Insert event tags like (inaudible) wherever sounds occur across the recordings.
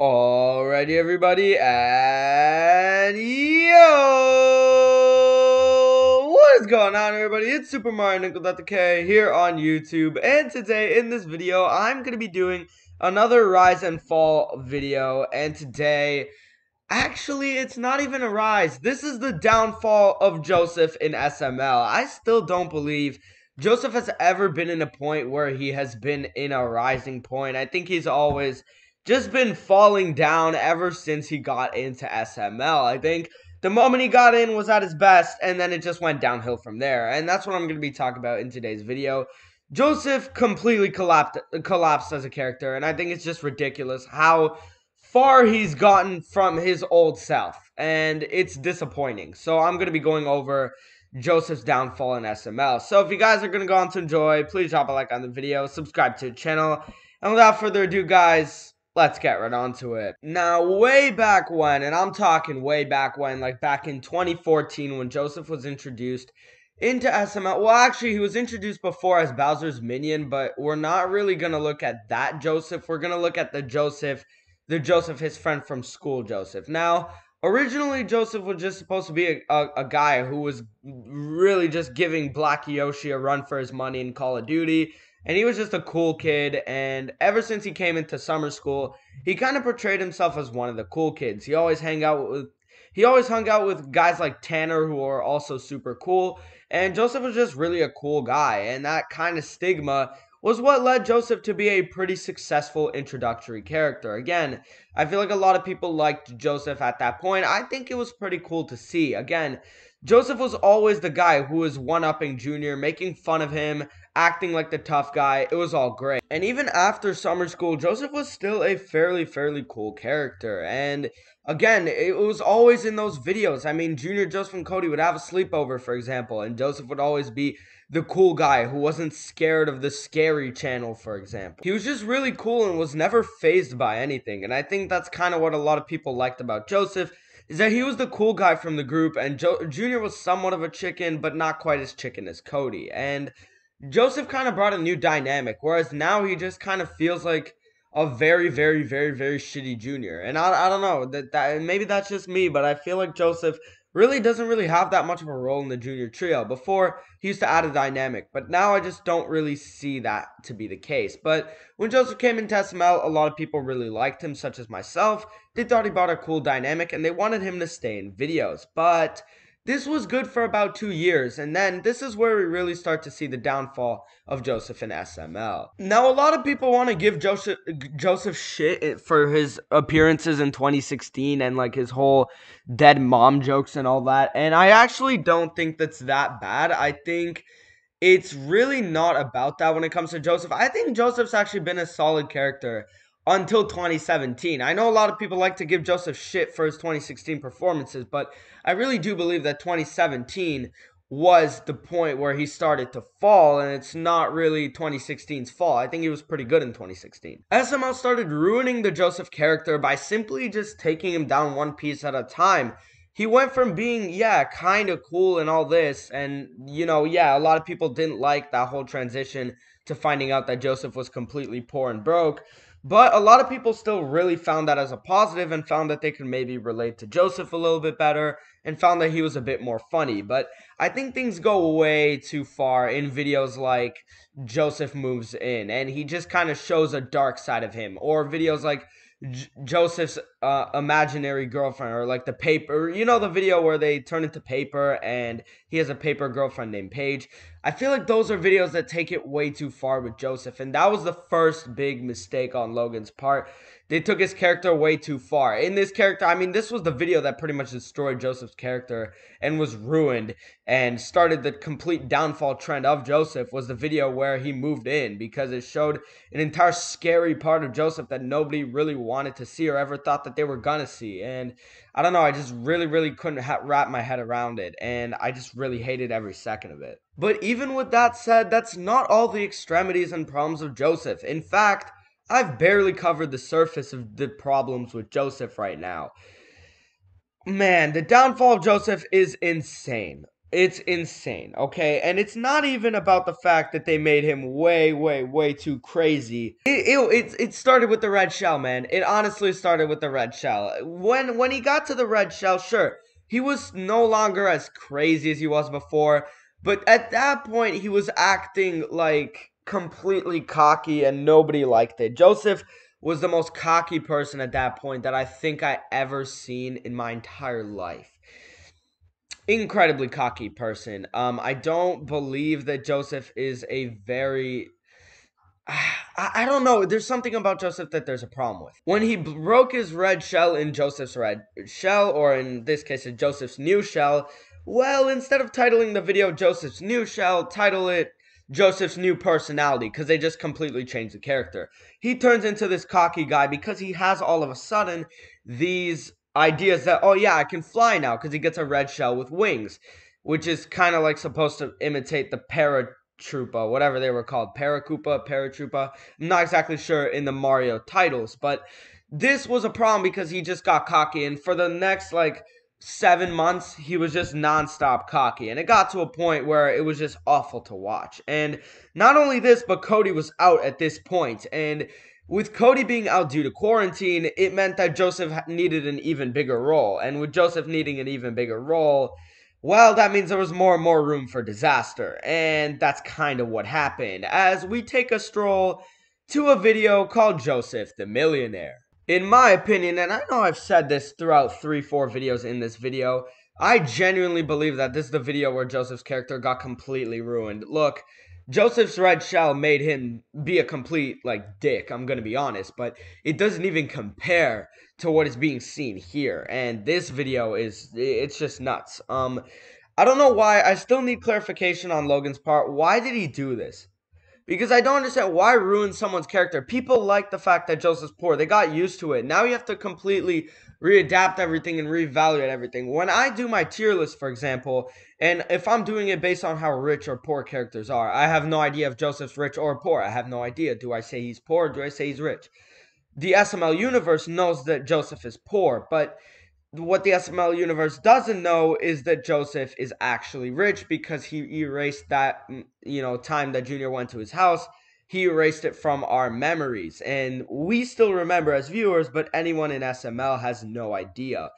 Alrighty, everybody, and yo, what is going on, everybody? It's Super Mario Nickel the K here on YouTube, and today in this video, I'm gonna be doing another Rise and Fall video, and today, actually, it's not even a rise. This is the downfall of Joseph in SML. I still don't believe Joseph has ever been in a point where he has been in a rising point. I think he's always just been falling down ever since he got into SML. I think the moment he got in was at his best, and then it just went downhill from there. And that's what I'm going to be talking about in today's video. Joseph completely collapsed, collapsed as a character, and I think it's just ridiculous how far he's gotten from his old self, and it's disappointing. So I'm going to be going over Joseph's downfall in SML. So if you guys are going to go on to enjoy, please drop a like on the video, subscribe to the channel, and without further ado, guys, let's get right on to it. Now, way back when, and I'm talking way back when, like back in 2014 when Joseph was introduced into SML. Well, actually, he was introduced before as Bowser's minion, but we're not really going to look at that Joseph. We're going to look at the Joseph, the Joseph, his friend from school Joseph. Now, originally, Joseph was just supposed to be a, a, a guy who was really just giving Black Yoshi a run for his money in Call of Duty and he was just a cool kid and ever since he came into summer school he kind of portrayed himself as one of the cool kids he always hang out with he always hung out with guys like tanner who are also super cool and joseph was just really a cool guy and that kind of stigma was what led Joseph to be a pretty successful introductory character. Again, I feel like a lot of people liked Joseph at that point. I think it was pretty cool to see. Again, Joseph was always the guy who was one upping Junior, making fun of him, acting like the tough guy. It was all great. And even after summer school, Joseph was still a fairly, fairly cool character. And again, it was always in those videos. I mean, Junior, Joseph, and Cody would have a sleepover, for example, and Joseph would always be the cool guy who wasn't scared of the scary channel, for example. He was just really cool and was never phased by anything. And I think that's kind of what a lot of people liked about Joseph is that he was the cool guy from the group, and jo- Junior was somewhat of a chicken, but not quite as chicken as Cody. And Joseph kind of brought a new dynamic, whereas now he just kind of feels like a very, very, very, very shitty junior. And I, I don't know that, that maybe that's just me, but I feel like Joseph really doesn't really have that much of a role in the junior trio. Before he used to add a dynamic, but now I just don't really see that to be the case. But when Joseph came into SML, a lot of people really liked him, such as myself. They thought he brought a cool dynamic, and they wanted him to stay in videos. But this was good for about two years, and then this is where we really start to see the downfall of Joseph in SML. Now, a lot of people want to give Joseph Joseph shit for his appearances in 2016 and like his whole dead mom jokes and all that, and I actually don't think that's that bad. I think it's really not about that when it comes to Joseph. I think Joseph's actually been a solid character until 2017. I know a lot of people like to give Joseph shit for his 2016 performances, but I really do believe that 2017 was the point where he started to fall, and it's not really 2016's fall. I think he was pretty good in 2016. SML started ruining the Joseph character by simply just taking him down one piece at a time. He went from being, yeah, kind of cool and all this, and, you know, yeah, a lot of people didn't like that whole transition to finding out that Joseph was completely poor and broke. But a lot of people still really found that as a positive and found that they could maybe relate to Joseph a little bit better and found that he was a bit more funny. But I think things go way too far in videos like Joseph moves in and he just kind of shows a dark side of him or videos like J- Joseph's uh, imaginary girlfriend, or like the paper. You know the video where they turn into paper, and he has a paper girlfriend named Paige. I feel like those are videos that take it way too far with Joseph, and that was the first big mistake on Logan's part they took his character way too far. In this character, I mean, this was the video that pretty much destroyed Joseph's character and was ruined and started the complete downfall trend of Joseph was the video where he moved in because it showed an entire scary part of Joseph that nobody really wanted to see or ever thought that they were gonna see. And I don't know, I just really, really couldn't ha- wrap my head around it. And I just really hated every second of it. But even with that said, that's not all the extremities and problems of Joseph. In fact, I've barely covered the surface of the problems with Joseph right now. Man, the downfall of Joseph is insane. It's insane, okay? And it's not even about the fact that they made him way, way, way too crazy. It, it, it, it started with the red shell, man. It honestly started with the red shell. When, when he got to the red shell, sure, he was no longer as crazy as he was before. But at that point, he was acting like completely cocky and nobody liked it. Joseph was the most cocky person at that point that I think I ever seen in my entire life incredibly cocky person. Um, I don't believe that Joseph is a very (sighs) I, don't know. There's something about Joseph that there's a problem with. When he broke his red shell in Joseph's red shell, or in this case, in Joseph's new shell, well, instead of titling the video Joseph's new shell, title it Joseph's new personality because they just completely changed the character. He turns into this cocky guy because he has all of a sudden these ideas that oh yeah I can fly now because he gets a red shell with wings, which is kind of like supposed to imitate the paratroopa, whatever they were called, Paracoopa, Paratroopa. I'm not exactly sure in the Mario titles, but this was a problem because he just got cocky, and for the next like seven months, he was just nonstop cocky. And it got to a point where it was just awful to watch. And not only this, but Cody was out at this point, and with Cody being out due to quarantine, it meant that Joseph needed an even bigger role. And with Joseph needing an even bigger role, well, that means there was more and more room for disaster. And that's kind of what happened as we take a stroll to a video called Joseph the Millionaire. In my opinion, and I know I've said this throughout three, four videos in this video, I genuinely believe that this is the video where Joseph's character got completely ruined. Look, Joseph's red shell made him be a complete like dick, I'm going to be honest, but it doesn't even compare to what is being seen here. And this video is it's just nuts. Um I don't know why I still need clarification on Logan's part. Why did he do this? Because I don't understand why ruin someone's character. People like the fact that Joseph's poor. They got used to it. Now you have to completely readapt everything and reevaluate everything. When I do my tier list, for example, and if I'm doing it based on how rich or poor characters are, I have no idea if Joseph's rich or poor. I have no idea. Do I say he's poor? do I say he's rich? The SML universe knows that Joseph is poor, but what the SML universe doesn't know is that Joseph is actually rich because he erased that mm, you know time that Junior went to his house. He erased it from our memories, and we still remember as viewers, but anyone in SML has no idea.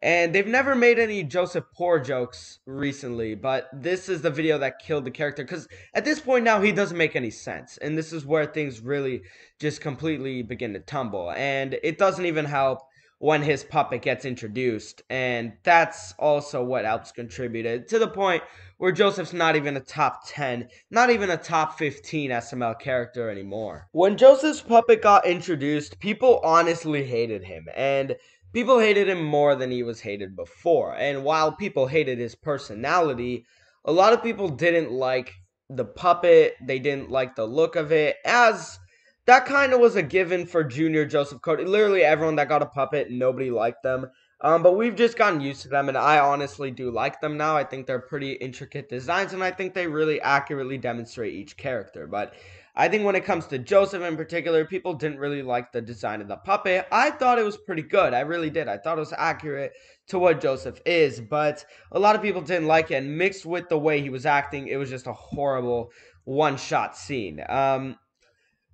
And they've never made any Joseph Poor jokes recently, but this is the video that killed the character because at this point now he doesn't make any sense. And this is where things really just completely begin to tumble. And it doesn't even help when his puppet gets introduced. And that's also what helps contributed to the point where Joseph's not even a top 10, not even a top 15 SML character anymore. When Joseph's puppet got introduced, people honestly hated him. And people hated him more than he was hated before. And while people hated his personality, a lot of people didn't like the puppet, they didn't like the look of it, as that kind of was a given for Junior Joseph Cody. Literally everyone that got a puppet, nobody liked them. Um, but we've just gotten used to them, and I honestly do like them now. I think they're pretty intricate designs, and I think they really accurately demonstrate each character. But I think when it comes to Joseph in particular, people didn't really like the design of the puppet. I thought it was pretty good. I really did. I thought it was accurate to what Joseph is, but a lot of people didn't like it, and mixed with the way he was acting, it was just a horrible one-shot scene. Um,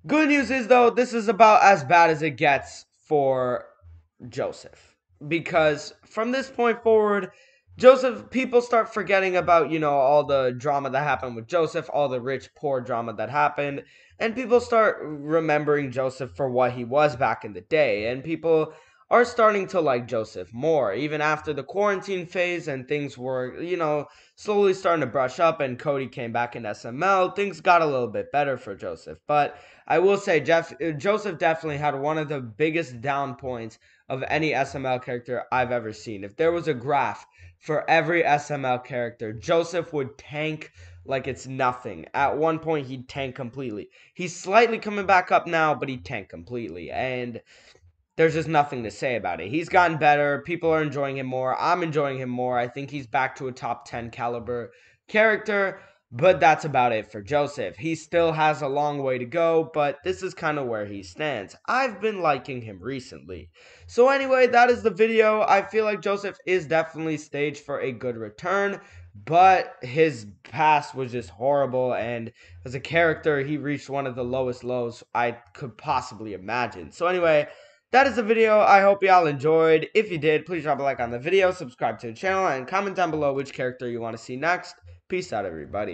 Good news is though, this is about as bad as it gets for Joseph. Because from this point forward, Joseph, people start forgetting about, you know, all the drama that happened with Joseph, all the rich, poor drama that happened, and people start remembering Joseph for what he was back in the day, and people are starting to like Joseph more, even after the quarantine phase and things were, you know, slowly starting to brush up and Cody came back in SML. Things got a little bit better for Joseph. But I will say, Jeff, uh, Joseph definitely had one of the biggest down points of any SML character I've ever seen. If there was a graph for every SML character, Joseph would tank like it's nothing. At one point, he'd tank completely. He's slightly coming back up now, but he tanked completely. And there's just nothing to say about it. He's gotten better. People are enjoying him more. I'm enjoying him more. I think he's back to a top 10 caliber character. But that's about it for Joseph. He still has a long way to go, but this is kind of where he stands. I've been liking him recently. So anyway, that is the video. I feel like Joseph is definitely staged for a good return. but his past was just horrible. And as a character, he reached one of the lowest lows I could possibly imagine. So, anyway, that is the video. I hope y'all enjoyed. If you did, please drop a like on the video, subscribe to the channel, and comment down below which character you want to see next. Peace out, everybody.